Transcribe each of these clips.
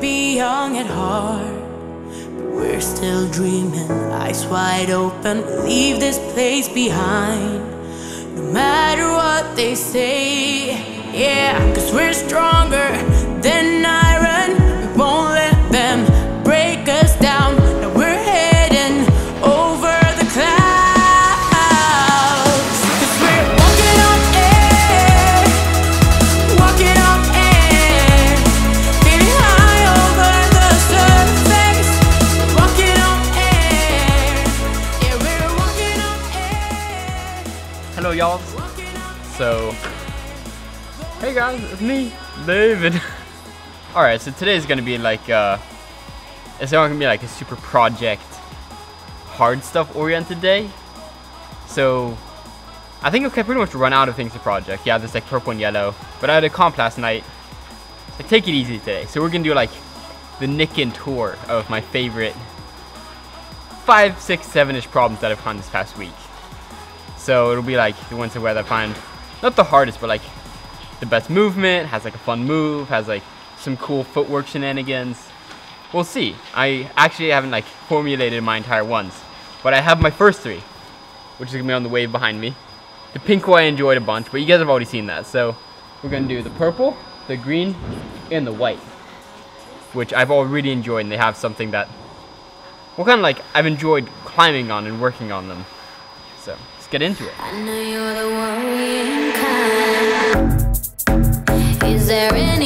be young at heart, but we're still dreaming, eyes wide open. Leave this place behind, no matter what they say. Yeah, cause we're stronger Hello, y'all. So, hey guys, it's me, David. Alright, so today's gonna be like, uh, it's not gonna be like a super project, hard stuff oriented day. So, I think okay, pretty much run out of things to project. Yeah, there's like purple and yellow, but I had a comp last night. So take it easy today. So we're gonna do like the Nikken tour of my favorite five, six, seven-ish problems that I've found this past week. So it'll be like the ones where I find not the hardest, but like the best movement, has like a fun move, has like some cool footwork shenanigans. We'll see. I actually haven't like formulated my entire ones, but I have my first three, which is gonna be on the wave behind me. The pink one I enjoyed a bunch, but you guys have already seen that. So we're gonna do the purple, the green, and the white, which I've already enjoyed, and they have something that, well, kind of like I've enjoyed climbing on and working on them. So get into it. I know you're the kind. Is there any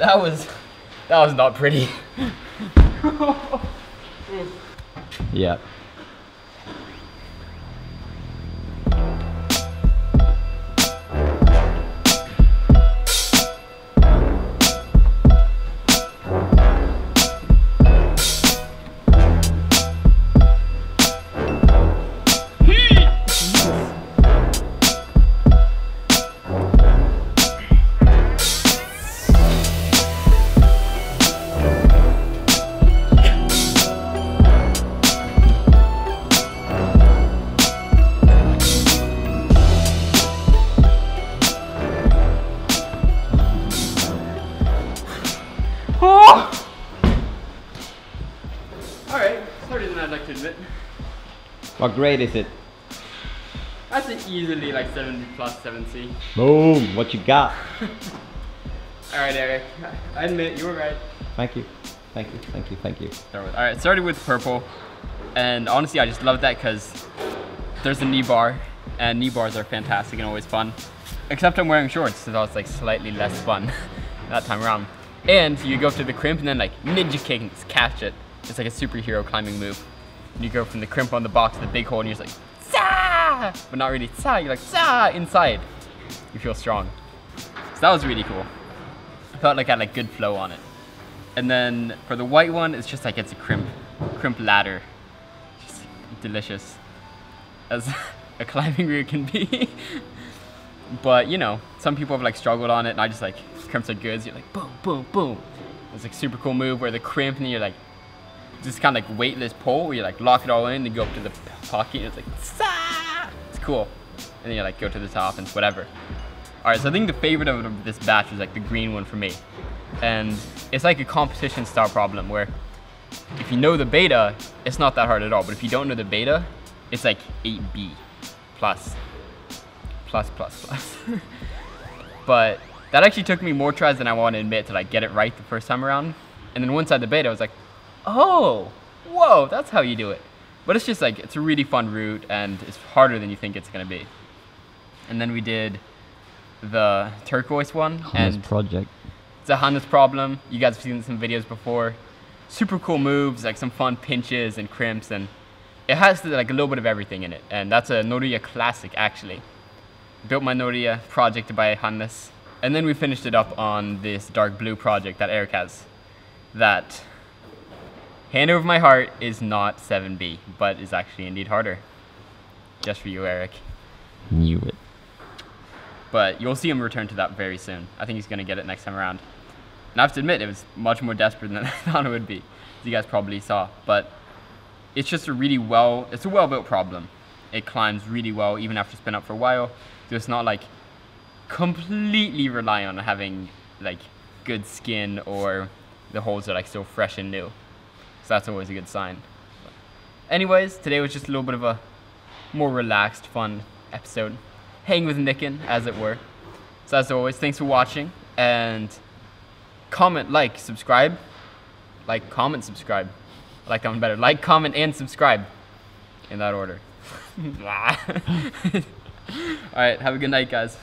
That was that was not pretty. yeah. Than I'd like to admit. What grade is it? That's easily like 70 plus 70. Boom, what you got? Alright, Eric. I admit, you were right. Thank you. Thank you. Thank you. Thank you. All right, started with purple, and honestly, I just love that because there's a knee bar, and knee bars are fantastic and always fun. Except I'm wearing shorts, so it's like slightly less fun that time around. And you go up to the crimp and then like ninja just catch it. It's like a superhero climbing move. And you go from the crimp on the box to the big hole, and you're just like, Zah! But not really Zah, you're like, Zah! Inside. You feel strong. So that was really cool. I felt like I had like good flow on it. And then for the white one, it's just like it's a crimp, crimp ladder. Just delicious. As a climbing route can be. but you know, some people have like struggled on it and I just like, crimps are good. So you're like boom, boom, boom. It's like super cool move where the crimp and you're like, just kind of like weightless pull where you like lock it all in and go up to the pocket and it's like, Sah! it's cool. And then you like go to the top and whatever. All right, so I think the favorite of this batch was like the green one for me. And it's like a competition style problem where if you know the beta, it's not that hard at all. But if you don't know the beta, it's like 8B plus, plus, plus, plus. but that actually took me more tries than I want to admit to like get it right the first time around. And then once I had the beta, I was like, oh, whoa, that's how you do it. But it's just like, it's a really fun route and it's harder than you think it's gonna be. And then we did the turquoise one. Hannes and project. it's a Hannes problem. You guys have seen some videos before. Super cool moves, like some fun pinches and crimps, and it has like a little bit of everything in it. And that's a Noria classic, actually. Built my Noria project by Hannes. And then we finished it up on this dark blue project that Eric has. That, hand over my heart, is not 7B, but is actually indeed harder. Just for you, Eric. Knew it. But you'll see him return to that very soon. I think he's going to get it next time around. And I have to admit, it was much more desperate than I thought it would be, as you guys probably saw. But it's just a really well, it's a well-built problem. It climbs really well, even after it's been up for a while. So it's not like completely rely on having like good skin or the holes are like still fresh and new. So that's always a good sign. Anyways, today was just a little bit of a more relaxed, fun episode. Hang with Nikken, as it were. So as always, thanks for watching and comment, like, subscribe. Like, comment, subscribe. I like that one better. Like, comment, and subscribe. In that order. Alright, have a good night, guys.